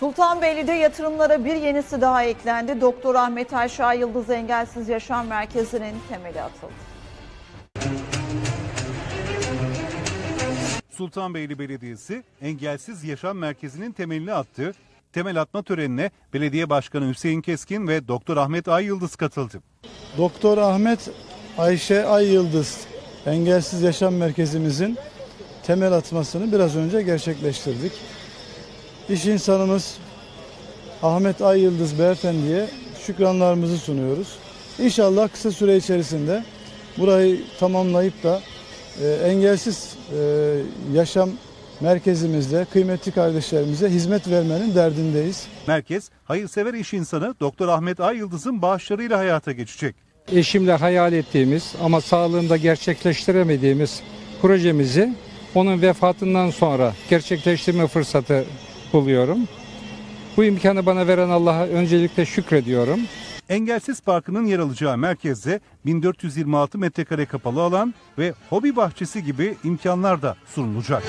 Sultanbeyli'de yatırımlara bir yenisi daha eklendi. Doktor Ahmet Ayşe Yıldız Engelsiz Yaşam Merkezi'nin temeli atıldı. Sultanbeyli Belediyesi Engelsiz Yaşam Merkezi'nin temelini attı. Temel atma törenine Belediye Başkanı Hüseyin Keskin ve Doktor Ahmet Ay Yıldız katıldı. Doktor Ahmet Ayşe Ay Yıldız Engelsiz Yaşam Merkezimizin temel atmasını biraz önce gerçekleştirdik. İş insanımız Ahmet Ay Yıldız Beyefendi'ye şükranlarımızı sunuyoruz. İnşallah kısa süre içerisinde burayı tamamlayıp da e, engelsiz e, yaşam merkezimizde kıymetli kardeşlerimize hizmet vermenin derdindeyiz. Merkez, hayırsever iş insanı Doktor Ahmet Ay Yıldız'ın bağışlarıyla hayata geçecek. eşimle hayal ettiğimiz ama sağlığında gerçekleştiremediğimiz projemizi onun vefatından sonra gerçekleştirme fırsatı buluyorum. Bu imkanı bana veren Allah'a öncelikle şükrediyorum. Engelsiz Parkı'nın yer alacağı merkezde 1426 metrekare kapalı alan ve hobi bahçesi gibi imkanlar da sunulacak.